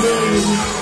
million.